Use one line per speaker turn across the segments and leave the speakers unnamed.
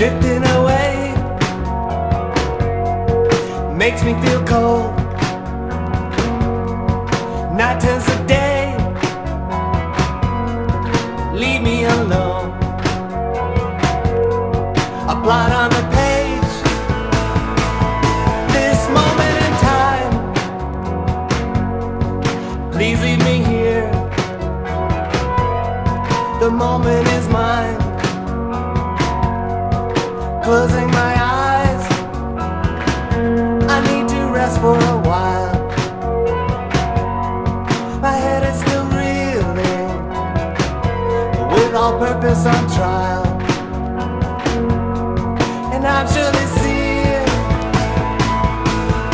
drifting away makes me feel cold. Night turns to day, leave me alone. A blot on the page, this moment in time. Please leave me here. The moment is mine. Closing my eyes, I need to rest for a while. My head is still reeling, with all purpose on trial. And I'm surely seeing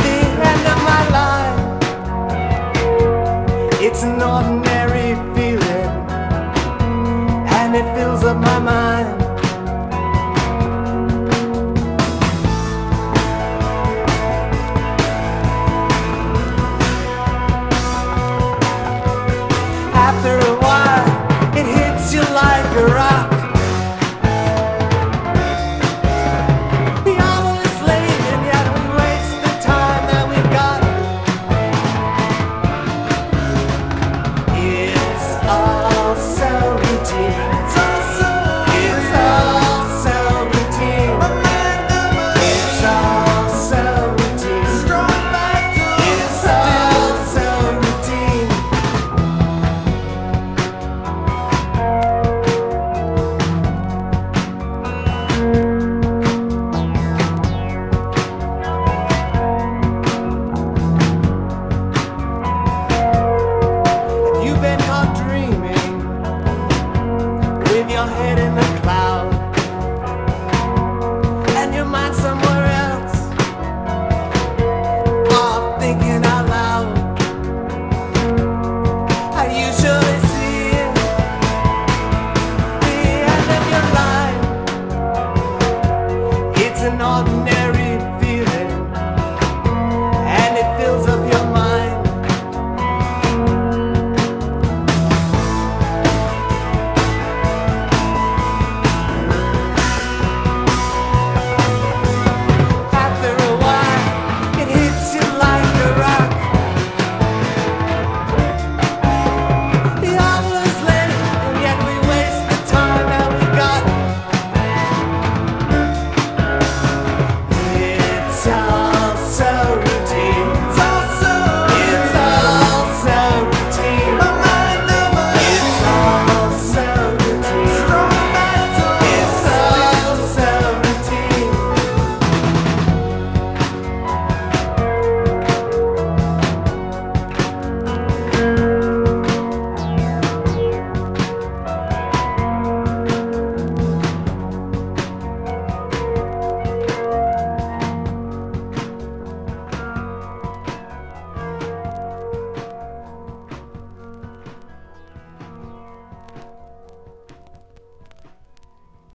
the end of my life. It's an ordinary feeling, and it fills up my mind. after a while, it hits you like a rock.